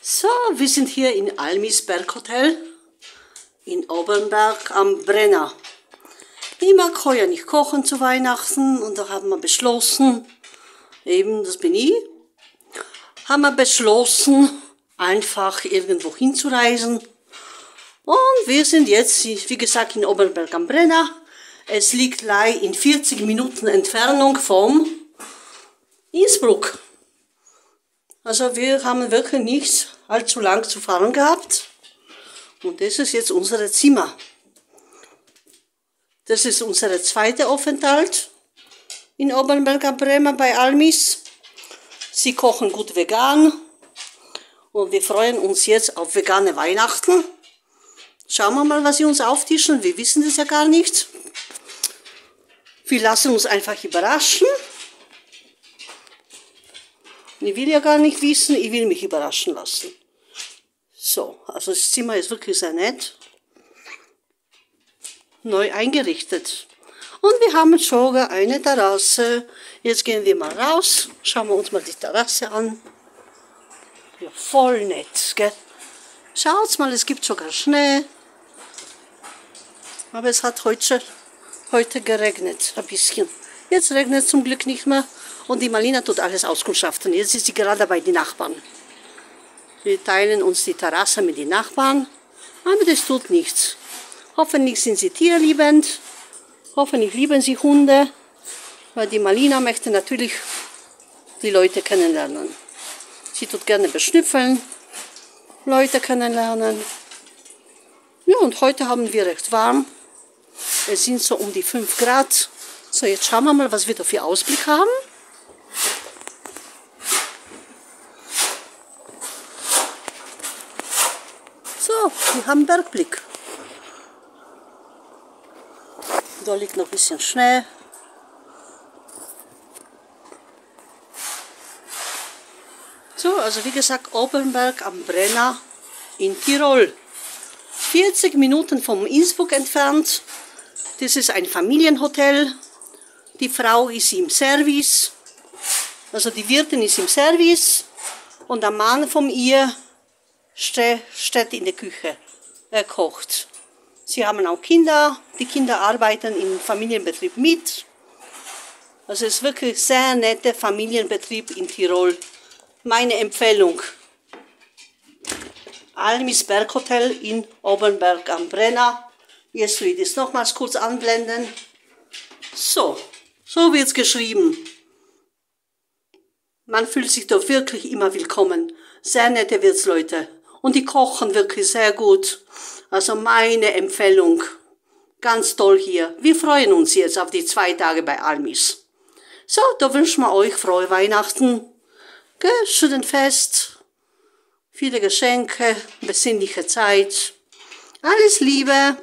So, wir sind hier in Almis Berghotel in Obernberg am Brenner. Ich mag heuer nicht kochen zu Weihnachten und da haben wir beschlossen, eben, das bin ich, haben wir beschlossen, einfach irgendwo hinzureisen. Und wir sind jetzt, wie gesagt, in Obernberg am Brenner. Es liegt gleich in 40 Minuten Entfernung vom Innsbruck. Also wir haben wirklich nicht allzu lang zu fahren gehabt. Und das ist jetzt unser Zimmer. Das ist unser zweiter Aufenthalt in Obernberg am Bremer bei Almis. Sie kochen gut vegan und wir freuen uns jetzt auf vegane Weihnachten. Schauen wir mal, was sie uns auftischen. Wir wissen das ja gar nicht. Wir lassen uns einfach überraschen. Ich will ja gar nicht wissen, ich will mich überraschen lassen. So, also das Zimmer ist wirklich sehr nett. Neu eingerichtet. Und wir haben schon eine Terrasse. Jetzt gehen wir mal raus, schauen wir uns mal die Terrasse an. Ja, voll nett, gell? Schaut mal, es gibt sogar Schnee. Aber es hat heute, heute geregnet, ein bisschen. Jetzt regnet es zum Glück nicht mehr. Und die Malina tut alles auskundschaften. Jetzt ist sie gerade bei den Nachbarn. Wir teilen uns die Terrasse mit den Nachbarn, aber das tut nichts. Hoffentlich sind sie tierliebend, hoffentlich lieben sie Hunde, weil die Malina möchte natürlich die Leute kennenlernen. Sie tut gerne beschnüffeln, Leute kennenlernen. Ja, und heute haben wir recht warm. Es sind so um die 5 Grad. So, jetzt schauen wir mal, was wir da für Ausblick haben. wir haben Bergblick. Da liegt noch ein bisschen Schnee. So, also wie gesagt, Obernberg am Brenner in Tirol. 40 Minuten vom Innsbruck entfernt. Das ist ein Familienhotel. Die Frau ist im Service. Also die Wirtin ist im Service. Und der Mann von ihr steht in der Küche. Er kocht. Sie haben auch Kinder. Die Kinder arbeiten im Familienbetrieb mit. Also es ist wirklich sehr netter Familienbetrieb in Tirol. Meine Empfehlung. Almis Berghotel in Obernberg am Brenner. Jetzt will ich das nochmals kurz anblenden. So, so wird es geschrieben. Man fühlt sich da wirklich immer willkommen. Sehr nette Wirtsleute. Und die kochen wirklich sehr gut. Also meine Empfehlung. Ganz toll hier. Wir freuen uns jetzt auf die zwei Tage bei Almis. So, da wünschen wir euch frohe Weihnachten. Schönen Fest. Viele Geschenke, besinnliche Zeit. Alles Liebe.